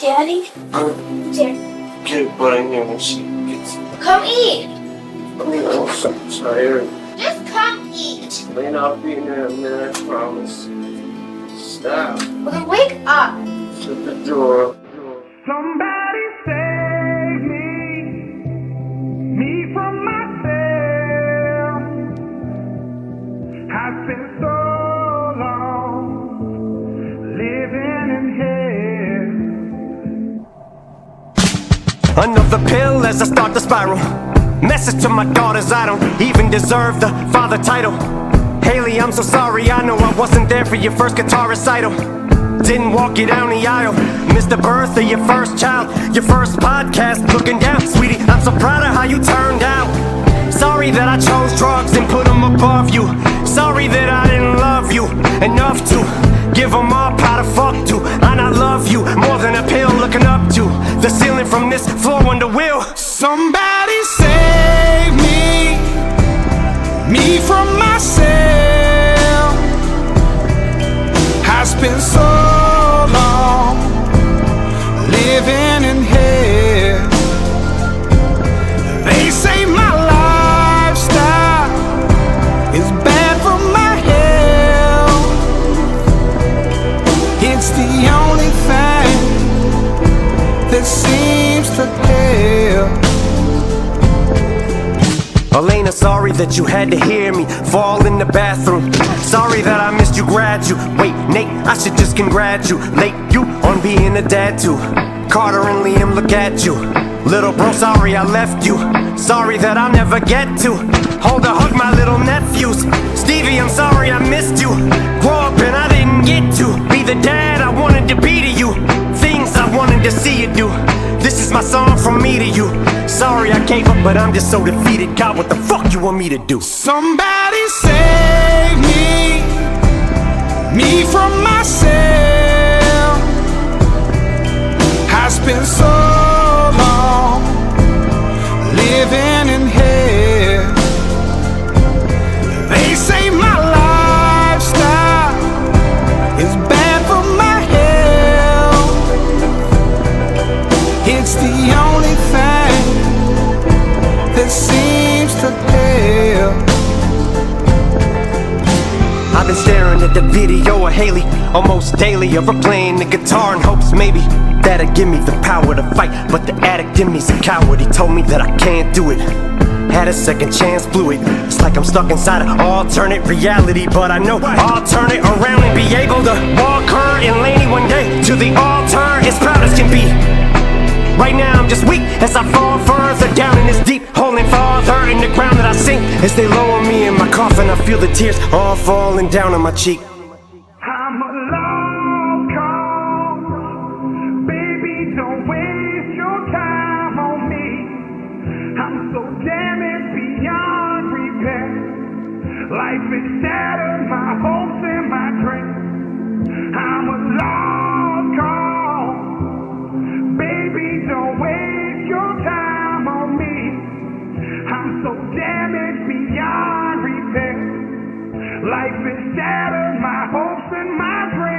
Daddy? Get Brian here when she gets. come eat. I'm so tired. Just come eat. Lane, I'll be in there in a minute, I promise. Stop. Well, then wake up. Another pill as I start to spiral. Message to my daughters, I don't even deserve the father title. Hailie, I'm so sorry, I know I wasn't there for your first guitar recital. Didn't walk you down the aisle. Missed the birth of your first child, your first podcast. Looking down, sweetie, I'm so proud of how you turned out. Sorry that I chose drugs and put them above you. Sorry that I didn't love you enough to give them up how to fuck to. And I love you from this floor under will. Somebody save me, me from sorry that you had to hear me fall in the bathroom. Sorry that I missed you graduate. Wait, Nate, I should just congratulate you on being a dad too. Carter and Liam, look at you. Little bro, sorry I left you. Sorry that I'll never get to hold a hug my little nephews. Stevie, I'm sorry I missed gave up, but I'm just so defeated. God, what the fuck you want me to do? Somebody at the video of Hailie almost daily her playing the guitar in hopes maybe that'll give me the power to fight. But the addict in me's a coward. He told me that I can't do it. Had a second chance, blew it. It's like I'm stuck inside an alternate reality, but I know I'll turn it around and be able to walk her and Lainie one day to the altar as proud as can be. Right now I'm just weak as I fall further down in this deep hole and farther in the ground that I sink as they lower feel the tears all falling down on my cheek. I'm a lost cause. Baby, don't waste your time on me. I'm so damaged beyond repair. Life has shattered my hopes and my dreams. I'm a lost cause. Baby, don't waste your time on me. I'm so damaged beyond repair. Life is shattered, my hopes and my dreams.